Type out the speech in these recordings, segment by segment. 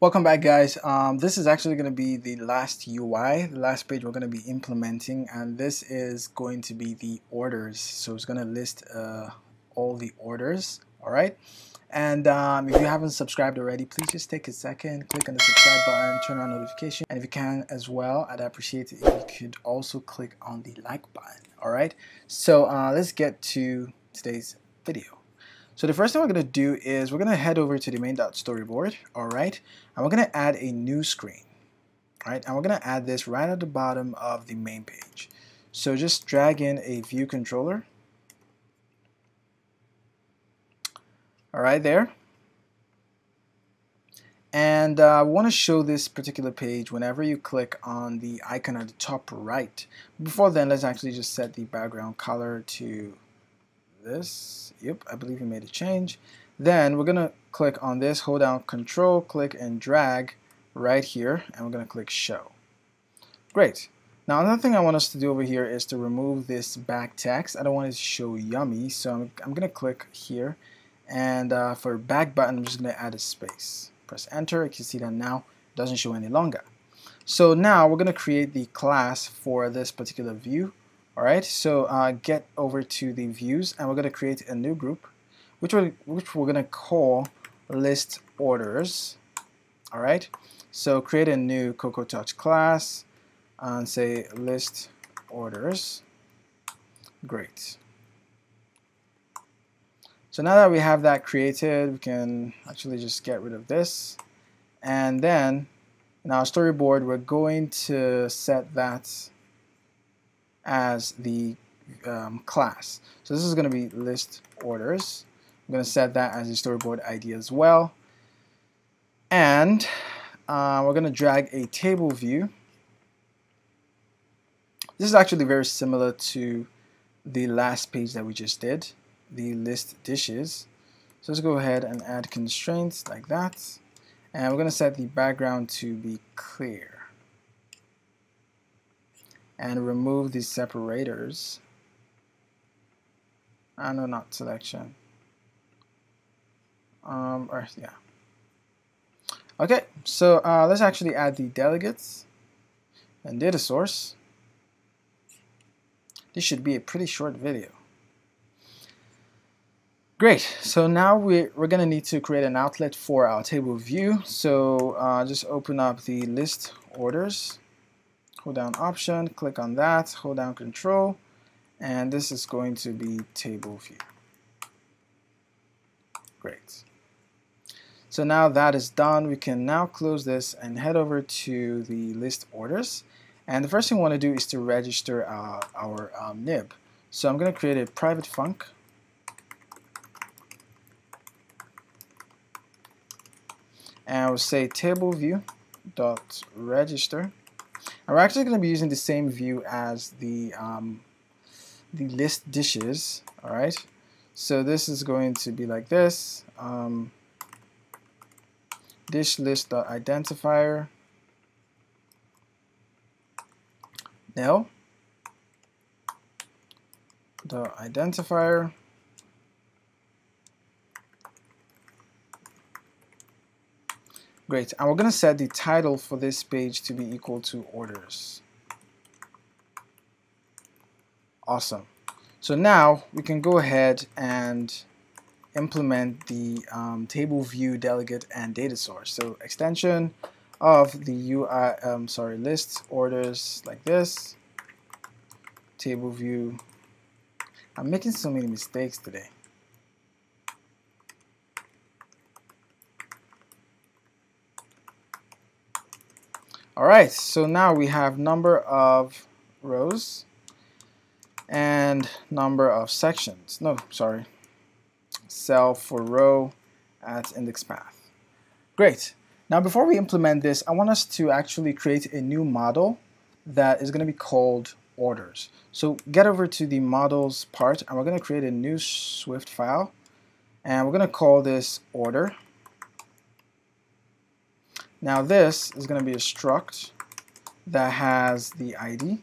Welcome back guys. Um, this is actually going to be the last UI, the last page we're going to be implementing and this is going to be the orders. So it's going to list uh, all the orders, alright? And um, if you haven't subscribed already, please just take a second, click on the subscribe button, turn on notification, and if you can as well, I'd appreciate it if you could also click on the like button, alright? So uh, let's get to today's video. So the first thing we're going to do is we're going to head over to the main.storyboard, all right, and we're going to add a new screen, all right, and we're going to add this right at the bottom of the main page. So just drag in a view controller, all right, there. And uh, I want to show this particular page whenever you click on the icon at the top right. Before then, let's actually just set the background color to this. Yep, I believe we made a change. Then we're going to click on this, hold down control, click and drag right here, and we're going to click show. Great. Now another thing I want us to do over here is to remove this back text. I don't want it to show Yummie, so I'm, I'm going to click here. And uh, for back button, I'm just going to add a space. Press enter, you can see that now it doesn't show any longer. So now we're going to create the class for this particular view. Alright, so uh, get over to the views and we're going to create a new group which we're, which we're going to call list orders. Alright, so create a new Cocoa Touch class and say list orders. Great. So now that we have that created, we can actually just get rid of this. And then in our storyboard, we're going to set that as the um, class. So this is going to be list orders. I'm going to set that as the storyboard ID as well. And uh, we're going to drag a table view. This is actually very similar to the last page that we just did, the list dishes. So let's go ahead and add constraints like that. And we're going to set the background to be clear and remove these separators. I know not selection. Um, or yeah. Okay, so uh, let's actually add the delegates and data source. This should be a pretty short video. Great, so now we're, we're going to need to create an outlet for our table view. So uh, just open up the list orders hold down option, click on that, hold down control, and this is going to be table view. Great. So now that is done, we can now close this and head over to the list orders. And the first thing we want to do is to register our, our um, nib. So I'm going to create a private func. And I will say table view dot register and we're actually going to be using the same view as the, um, the list dishes, all right? So this is going to be like this, um, dish list identifier nil the identifier Great, and we're going to set the title for this page to be equal to orders. Awesome. So now we can go ahead and implement the um, table view delegate and data source. So extension of the UI, um, sorry, list orders like this, table view. I'm making so many mistakes today. Alright, so now we have number of rows and number of sections. No, sorry. Cell for row at index path. Great. Now before we implement this, I want us to actually create a new model that is going to be called orders. So get over to the models part and we're going to create a new Swift file and we're going to call this order now this is going to be a struct that has the ID.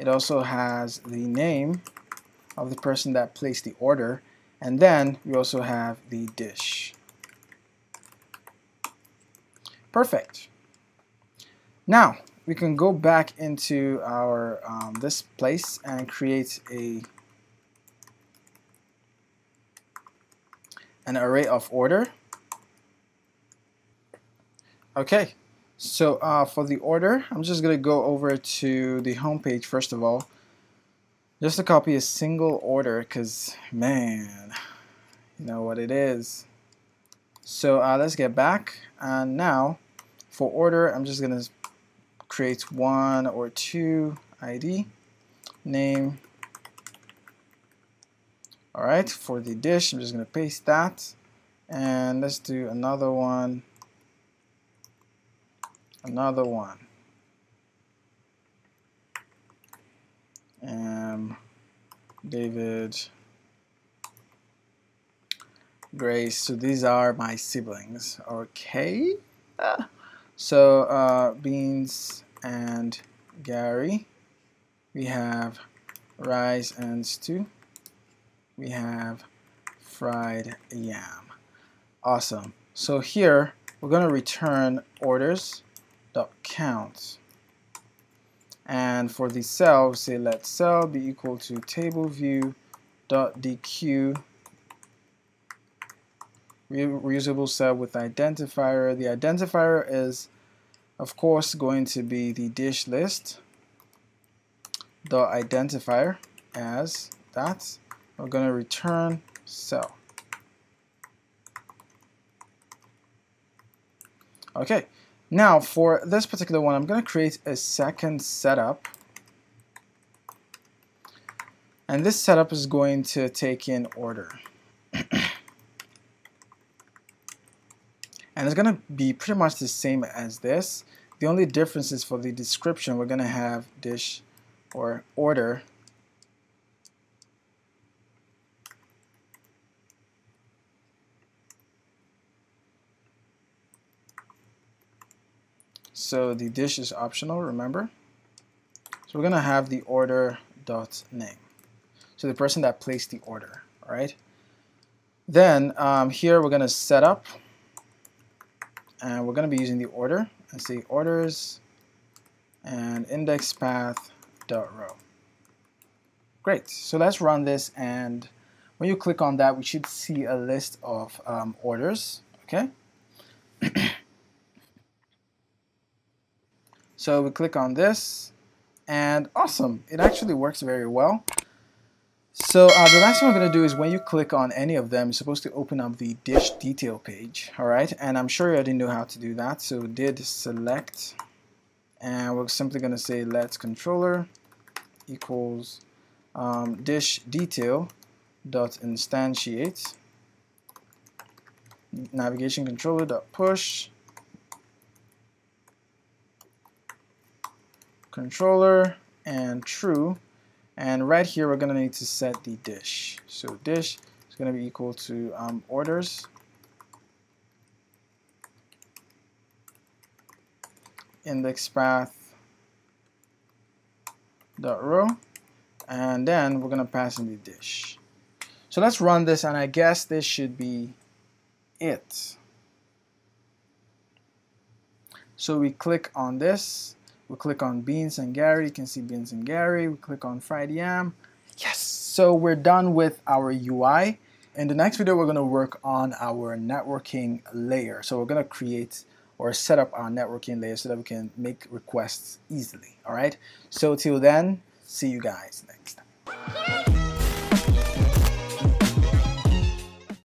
It also has the name of the person that placed the order and then we also have the dish. Perfect. Now we can go back into our um, this place and create a an array of order. Okay, so uh, for the order, I'm just gonna go over to the home page first of all, just to copy a single order, because man, you know what it is. So uh, let's get back, and now for order, I'm just gonna create one or two ID, name. All right, for the dish, I'm just gonna paste that, and let's do another one, another one. Um, David, Grace. So these are my siblings. Okay. Ah. So uh, Beans and Garri. We have rice and stew. We have fried yam. Awesome. So here we're going to return orders dot count. And for the cell, say let cell be equal to table view dot dequeue reusable cell with identifier. The identifier is of course going to be the dish list dot identifier as that. We're going to return cell. Okay, now for this particular one, I'm going to create a second setup. And this setup is going to take in order. and it's going to be pretty much the same as this. The only difference is for the description, we're going to have dish or order So the dish is optional, remember? So we're going to have the order dot name. So the person that placed the order, all right? Then um, here we're going to set up and we're going to be using the order and say orders and index path dot row. Great. So let's run this and when you click on that, we should see a list of um, orders. Okay. So we click on this and awesome. It actually works very well. So uh, the last thing we're going to do is when you click on any of them, you're supposed to open up the dish detail page, all right? And I'm sure you already know how to do that. So we did select, and we're simply going to say let's controller equals um, dish detail dot instantiate navigation controller dot push controller and true and right here, we're going to need to set the dish. So dish is going to be equal to um, orders index path dot row and then we're going to pass in the dish. So let's run this and I guess this should be it. So we click on this we click on Beans and Garri. You can see Beans and Garri. We click on Fried Yam. Yes! So we're done with our UI. In the next video, we're going to work on our networking layer. So we're going to create or set up our networking layer so that we can make requests easily. All right. So till then, see you guys next time.